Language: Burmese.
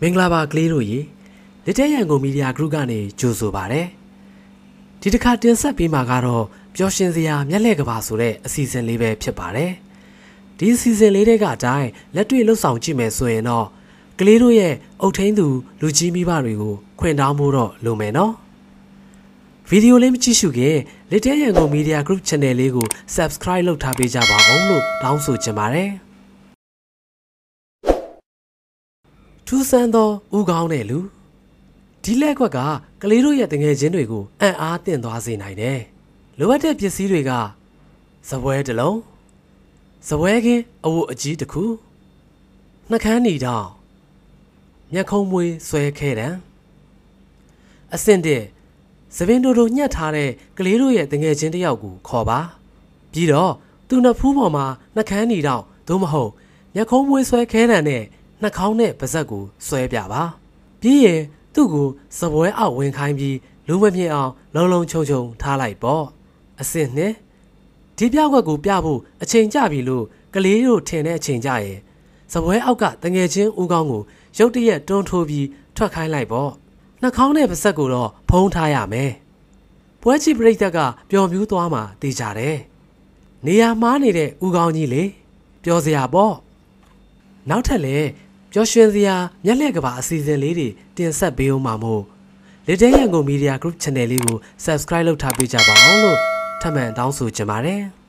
မင်္ဂလာပါကလေးတို့ရေလက်တဲ့ရန်ကုန်မီဒီယာ group ကနေကြိုဆိုပါရစေဒီတစ်ခါတင်ဆက်ပေးမှာကတော့ပျော်ရွှင်စရာမျက်လှည့်ကဘာဆိုတဲ့အစီအစဉ်လေးပဲဖြစ်ပါတယ်ဒီအစီအစဉ်လေးတွေကအတိုင်းလက်တွေ့လှုပ်ဆောင်ကြည့်မယ်ဆိုရင်တော့ကလေးတို့ရဲ့အုတ်ထင်းသူလူကြီးမိဘတွေကိုခွင့်တောင်းဖို့တော့လိုမယ်နော်ဗီဒီယိုလေးမကြည့်ရှုခင်လက်တဲ့ရန်ကုန်မီဒီယာ group channel လေးကို subscribe လုပ်ထားပေးကြပါအောင်လို့တောင်းဆိုချင်ပါတယ် ထူးဆန်းသောဥကောင်းတဲ့လူဒီလက်ကွက်ကကလေးတို့ရဲ့တငယ်ချင်းတွေကိုအံ့အားသင့်သွားစေနိုင်တယ်လိုအပ်တဲ့ပစ္စည်းတွေကဇပွဲတစ်လုံးဇပွဲကင်းအဝတ်အကြီးတစ်ခုနှကန်းနီတော့မျက်ခုံးမွေးဆွဲခဲတံအဆင့်တဲ့သပင်တို့တို့ညှက်ထားတဲ့ကလေးတို့ရဲ့တငယ်ချင်းတစ်ယောက်ကိုခေါ်ပါပြီးတော့သူနှစ်ဖူးပေါ်မှာနှကန်းနီတော့သို့မဟုတ်မျက်ခုံးမွေးဆွဲခဲတံနဲ့ နှာခေါင်းနဲ့ပါးစပ်ကိုဆွဲပြပါပြီးရင်သူ့ကိုစပွဲအောက်ဝင်ခိုင်းပြီးလူမမြင်အောင်လုံလုံချုံချုံထားလိုက်ပေါ့အစ်စ်နဲ့ဒီပြောက်ွက်ကိုပြဖို့အချိန်ကြပြီလို့ကလေးတို့ထင်တဲ့အချိန်ကြရင်စပွဲအောက်ကတငယ်ချင်းဦးကောင်းကိုရုတ်တရက်တွန်းထိုးပြီးထွက်ခိုင်းလိုက်ပေါ့နှာခေါင်းနဲ့ပါးစပ်ကိုတော့ဖုံးထားရမယ်ပွဲချီပရိသတ်ကပျော်မြူးသွားမှတေးကြတယ်နေရာမားနေတဲ့ဦးကောင်းကြီးလေပျော်စရာပေါ့နောက်ထပ်လည်း ပျော်ရွှင်စရာမျက်လှည့်ကဘာအစီအစဉ်လေးတွေတင်ဆက်ပေးအောင်မှာမို့လက်တဲရန်ကုန်မီဒီယာ group channel လေးကို subscribe လုပ်ထားပေးကြပါအောင်လို့ထပ်မံတောင်းဆိုချင်ပါတယ်။